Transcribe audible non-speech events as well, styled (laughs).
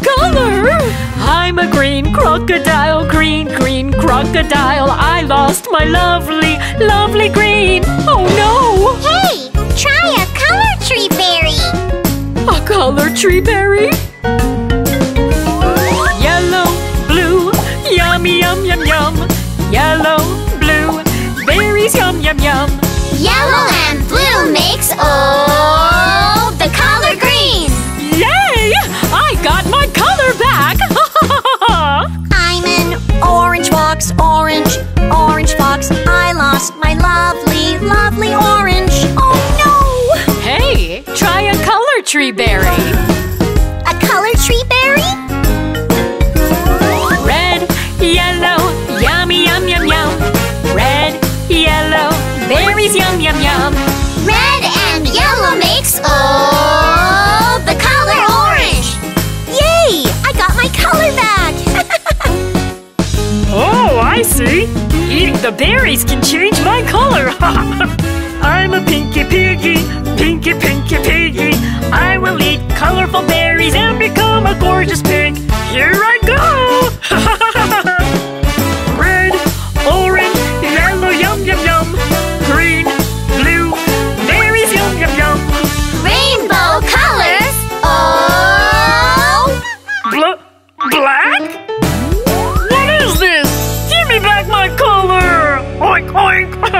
color! I'm a green crocodile, green, green crocodile. I lost my lovely, lovely green. Oh no! Hey, try a color tree berry. A color tree berry? Tree berry. A color tree berry? Red, yellow, yummy, yum, yum, yum. Red, yellow, berries, yum, yum, yum. Red and yellow makes oh the color orange. Yay! I got my color back. (laughs) Oh, I see. Eating the berries can change my color. (laughs) I'm a pinky piggy, Oink!